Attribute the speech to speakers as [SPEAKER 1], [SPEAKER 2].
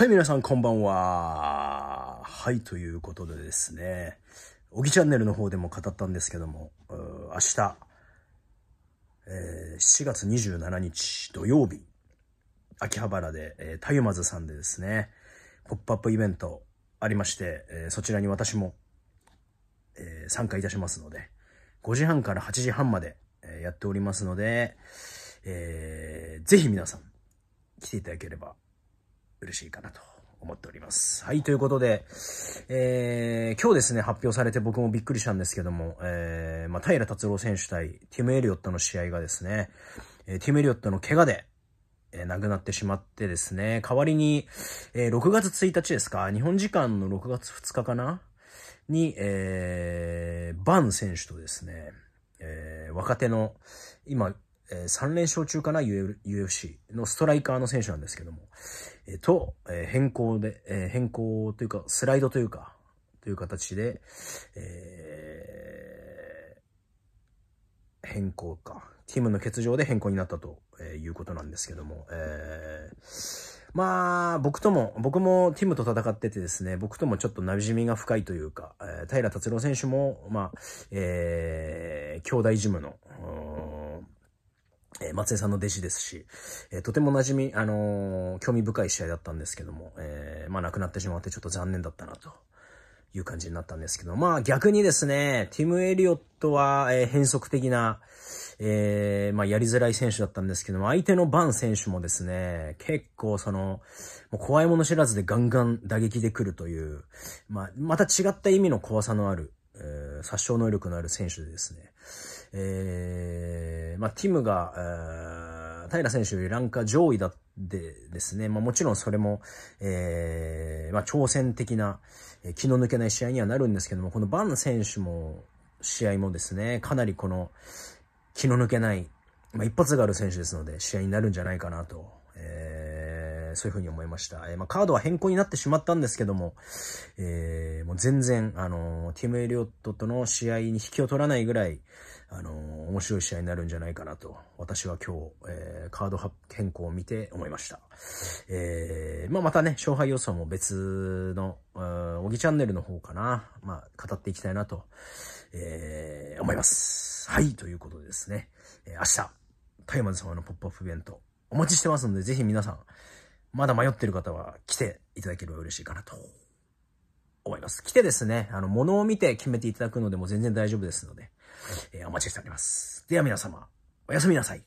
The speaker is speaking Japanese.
[SPEAKER 1] はい、皆さんこんばんは。はい、ということでですね、おぎチャンネルの方でも語ったんですけども、明日、えー、7月27日土曜日、秋葉原で、えー、たゆまずさんでですね、ポップアップイベントありまして、えー、そちらに私も、え参加いたしますので、5時半から8時半まで、えやっておりますので、えー、ぜひ皆さん来ていただければ嬉しいかなと思っております。はい、ということで、えー、今日ですね、発表されて僕もびっくりしたんですけども、えー、まあ、平達郎選手対ティム・エリオットの試合がですね、えー、ティム・エリオットの怪我で、えー、亡くなってしまってですね、代わりに、えー、6月1日ですか、日本時間の6月2日かなに、えー、バン選手とですね、えー、若手の、今、え、3連勝中かな、UFC のストライカーの選手なんですけども、えー、と、えー、変更で、えー、変更というか、スライドというか、という形で、えー、変更か。ティムの欠場で変更になったということなんですけども、えー、まあ、僕とも、僕もティムと戦っててですね、僕ともちょっと馴染みが深いというか、えー、平達郎選手も、まあ、えー、兄弟ジムの、え、松江さんの弟子ですし、え、とても馴染み、あのー、興味深い試合だったんですけども、えー、まあ亡くなってしまってちょっと残念だったなという感じになったんですけど、まあ逆にですね、ティム・エリオットは、えー、変則的な、えー、まあやりづらい選手だったんですけども、相手のバン選手もですね、結構その、もう怖いもの知らずでガンガン打撃で来るという、まあ、また違った意味の怖さのある、えー、殺傷能力のある選手でですね、えー、まあ、ティムが、平選手よりランカー上位だってですね、まあ、もちろんそれも、えー、まあ、挑戦的な、え、気の抜けない試合にはなるんですけども、このバン選手も、試合もですね、かなりこの、気の抜けない、まあ、一発がある選手ですので、試合になるんじゃないかなと、えー、そういうふうに思いました。えー、まあ、カードは変更になってしまったんですけども、えー、もう全然、あのティム・エリオットとの試合に引きを取らないぐらい、あの、面白い試合になるんじゃないかなと、私は今日、えー、カード変更を見て思いました。えー、まあ、またね、勝敗予想も別の、おぎチャンネルの方かな、まあ、語っていきたいなと、えー、思います。はい、ということでですね、えー、明日、タイマズ様のポップアップイベント、お待ちしてますので、ぜひ皆さん、まだ迷ってる方は来ていただければ嬉しいかなと思います。来てですね、あの、物を見て決めていただくのでも全然大丈夫ですので、えー、お待ちしております。では皆様、おやすみなさい。